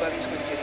nobody's going to get